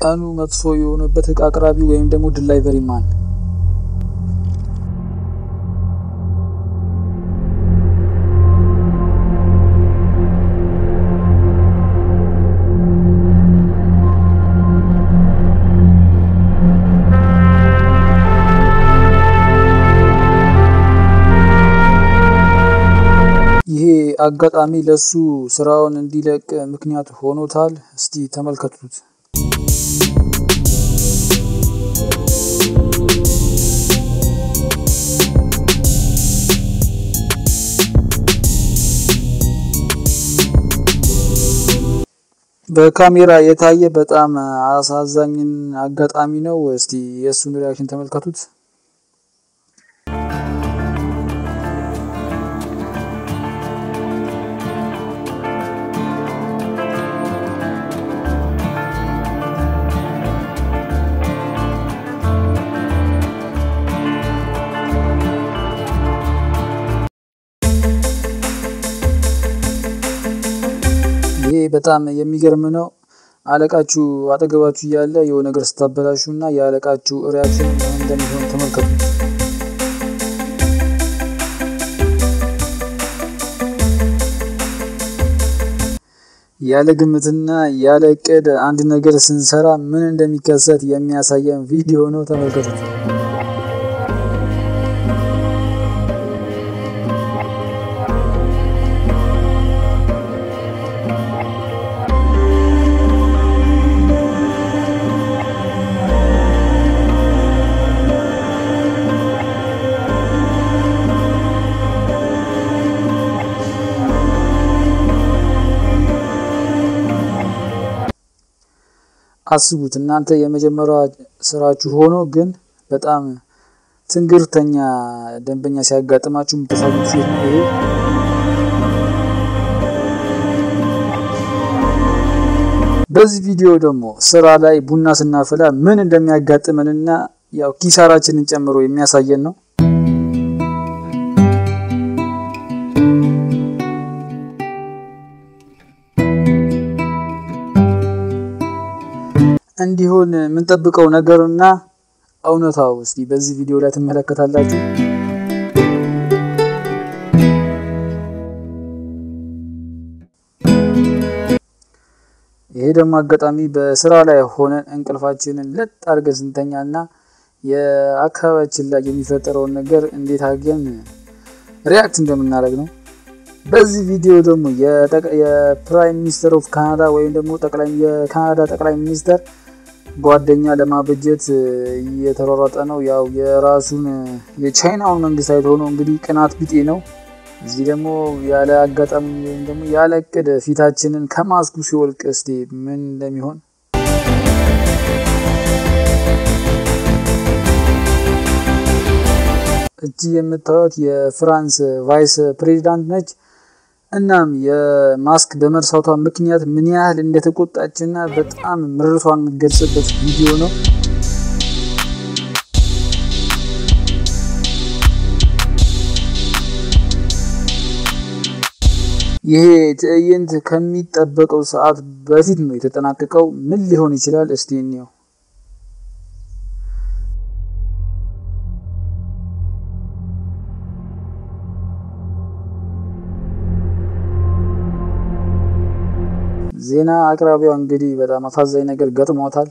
ቀኑ መጥፎ የሆነበት እቃ አቅራቢ ወይም ደግሞ ድላይቨሪ ማን ይሄ አጋጣሚ ለሱ ስራውን እንዲለቅ ምክንያት ሆኖታል። እስቲ ተመልከቱት። በካሜራ የታየ በጣም አሳዛኝን አጋጣሚ ነው። እስቲ የእሱን reaction ተመልከቱት። በጣም የሚገርም ነው። አለቃችሁ አጠገባችሁ እያለ የሆነ ነገር ስታበላሹ እና የአለቃችሁ reaction እንደሚሆን ተመልከቱ። ያለ ግምትና ያለ እቅድ አንድ ነገር ስንሰራ ምን እንደሚከሰት የሚያሳየን ቪዲዮ ነው። ተመልከቱት። አስቡት እናንተ የመጀመሪያ ስራችሁ ሆኖ ግን በጣም ትንግርተኛ ደንበኛ ሲያጋጥማችሁ የምታሳዩት ሴት ይሄ። በዚህ ቪዲዮ ደግሞ ስራ ላይ ቡና ስናፈላ ምን እንደሚያጋጥመንና ያው ኪሳራችንን ጨምሮ የሚያሳየን ነው። እንዲሆን የምንጠብቀው ነገርና እውነታው እስቲ በዚህ ቪዲዮ ላይ ትመለከታላችሁ። ይሄ ደግሞ አጋጣሚ በስራ ላይ ሆነን እንቅልፋችንን ለጥ አድርገን ስንተኛና የአካባቢያችን ላይ የሚፈጠረውን ነገር እንዴት አድርገን ሪያክት እንደምናደርግ ነው። በዚህ ቪዲዮ ደግሞ የ Prime Minister of Canada ወይም ደግሞ የካናዳ ጠቅላይ ሚኒስተር ጓደኛ ለማበጀት እየተሯሯጠ ነው። ያው የራሱን የቻይናውን መንግስት አይቶ ነው እንግዲህ ቅናት ቢጤ ነው። እዚህ ደግሞ ያለ አጋጣሚ ወይም ደግሞ ያለ እቅድ ፊታችንን ከማስኩ ሲወልቅ እስቲ ምን እንደሚሆን እጅ የምታዩት የ France ቫይስ ፕሬዚዳንት ነች። እናም የማስክ በመርሳቷ ምክንያት ምን ያህል እንደተቆጣችና በጣም ምርቷን የምትገልጽበት ቪዲዮ ነው። ይሄ ትዕይንት ከሚጠበቀው ሰዓት በፊት ነው የተጠናቀቀው። ምን ሊሆን ይችላል? እስቲ እንየው። ዜና አቅራቢዋ እንግዲህ በጣም አሳዛኝ ነገር ገጥሟታል።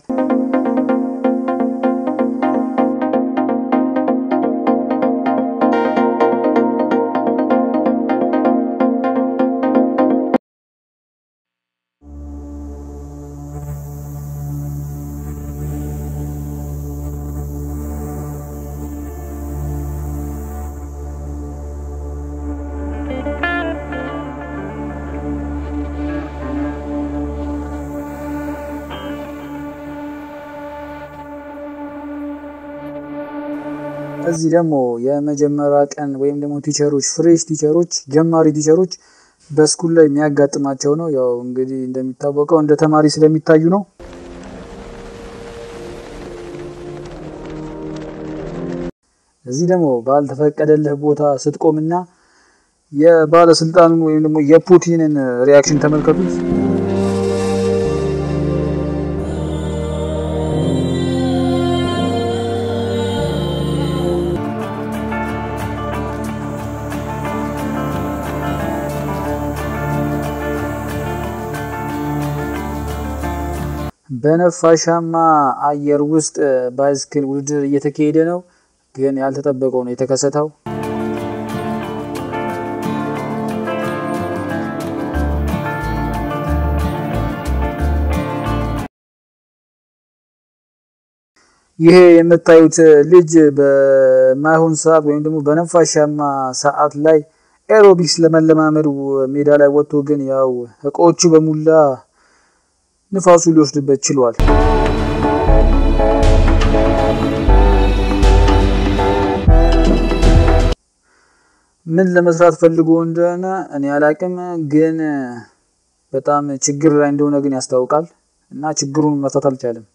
እዚህ ደግሞ የመጀመሪያ ቀን ወይም ደግሞ ቲቸሮች ፍሬሽ ቲቸሮች ጀማሪ ቲቸሮች በስኩል ላይ የሚያጋጥማቸው ነው። ያው እንግዲህ እንደሚታወቀው እንደ ተማሪ ስለሚታዩ ነው። እዚህ ደግሞ ባልተፈቀደልህ ቦታ ስትቆምና የባለስልጣኑን ወይም ደግሞ የፑቲንን reaction ተመልከቱት። በነፋሻማ አየር ውስጥ ባይስክል ውድድር እየተካሄደ ነው። ግን ያልተጠበቀው ነው የተከሰተው። ይሄ የምታዩት ልጅ በማይሆን ሰዓት ወይም ደግሞ በነፋሻማ ሰዓት ላይ ኤሮቢክስ ለመለማመድ ሜዳ ላይ ወጥቶ ግን ያው እቃዎቹ በሙላ ንፋሱ ሊወስድበት ችሏል። ምን ለመስራት ፈልጎ እንደሆነ እኔ አላቅም፣ ግን በጣም ችግር ላይ እንደሆነ ግን ያስታውቃል እና ችግሩን መፍታት አልቻለም።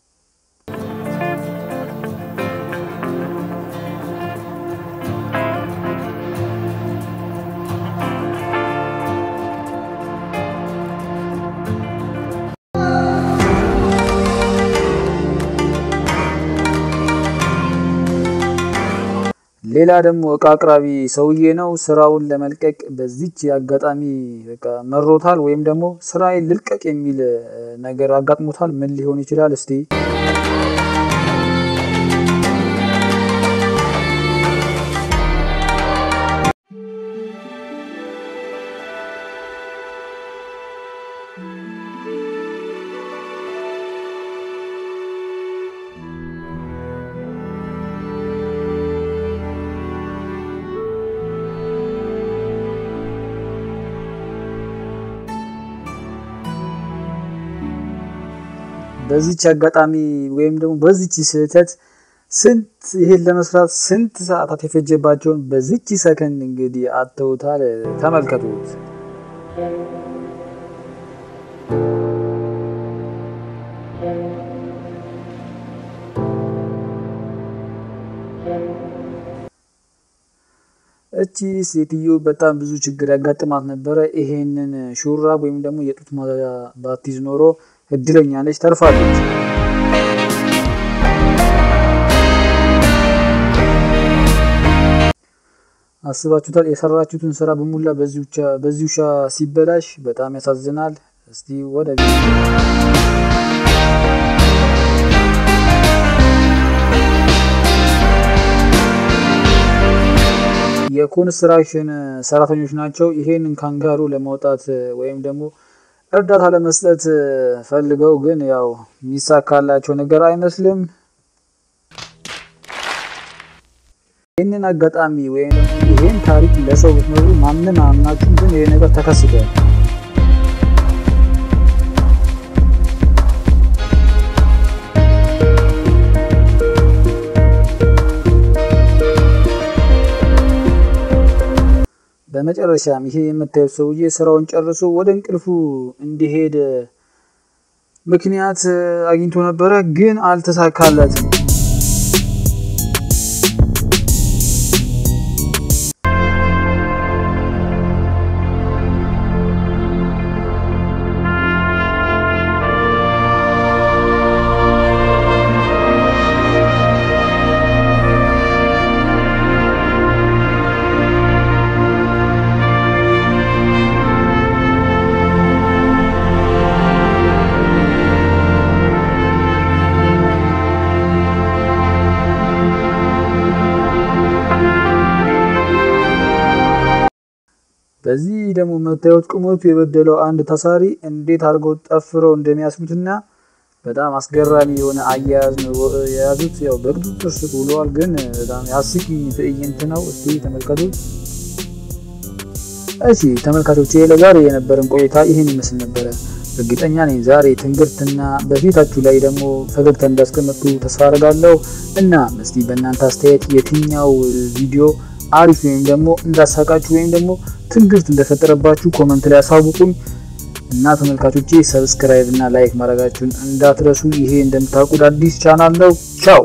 ሌላ ደግሞ እቃ አቅራቢ ሰውዬ ነው። ስራውን ለመልቀቅ በዚች አጋጣሚ በቃ መሮታል፣ ወይም ደግሞ ስራዬን ልልቀቅ የሚል ነገር አጋጥሞታል። ምን ሊሆን ይችላል? እስቲ በዚች አጋጣሚ ወይም ደግሞ በዚች ስህተት ስንት ይሄን ለመስራት ስንት ሰዓታት የፈጀባቸውን በዚች ሰከንድ እንግዲህ አተውታል። ተመልከቱት። እቺ ሴትዮ በጣም ብዙ ችግር ያጋጥማት ነበረ። ይሄንን ሹራብ ወይም ደግሞ የጡት ማስያዣ ባትይዝ ኖሮ እድለኛ ነች፣ ተርፋለች። አስባችሁታል? የሰራችሁትን ስራ በሙላ በዚህ ውሻ ሲበላሽ በጣም ያሳዝናል። እስቲ ወደ የኮንስትራክሽን ሰራተኞች ናቸው። ይሄንን ካንጋሩ ለማውጣት ወይም ደግሞ እርዳታ ለመስጠት ፈልገው ግን ያው የሚሳካላቸው ነገር አይመስልም። ይህንን አጋጣሚ ወይም ይሄን ታሪክ ለሰው ብትነግሩ ማንም አምናችሁም፣ ግን ይሄ ነገር ተከስቷል። በመጨረሻም ይሄ የምታዩት ሰውዬ ስራውን ጨርሶ ወደ እንቅልፉ እንዲሄድ ምክንያት አግኝቶ ነበረ፣ ግን አልተሳካለትም። በዚህ ደግሞ መታየት ቁመቱ የበደለው አንድ ታሳሪ እንዴት አድርገው ጠፍረው እንደሚያስሩትና በጣም አስገራሚ የሆነ አያያዝ ነው የያዙት። ያው በቁጥጥር ስር ውለዋል፣ ግን በጣም ያስቂኝ ትዕይንት ነው። እስቲ ተመልከቱት። እሺ ተመልካቾች፣ ለዛሬ የነበረን ቆይታ ይህን ይመስል ነበረ። እርግጠኛ ነኝ ዛሬ ትንግርትና በፊታችሁ ላይ ደግሞ ፈገግታ እንዳስቀመጡ ተስፋ አደርጋለሁ። እና እስቲ በእናንተ አስተያየት የትኛው ቪዲዮ አሪፍ ወይም ደግሞ እንዳሳቃችሁ ወይም ደግሞ ትንግርት እንደፈጠረባችሁ comment ላይ አሳውቁኝ። እና ተመልካቾቼ subscribe እና like ማድረጋችሁን እንዳትረሱ። ይሄ እንደምታውቁት አዲስ ቻናል ነው። ቻው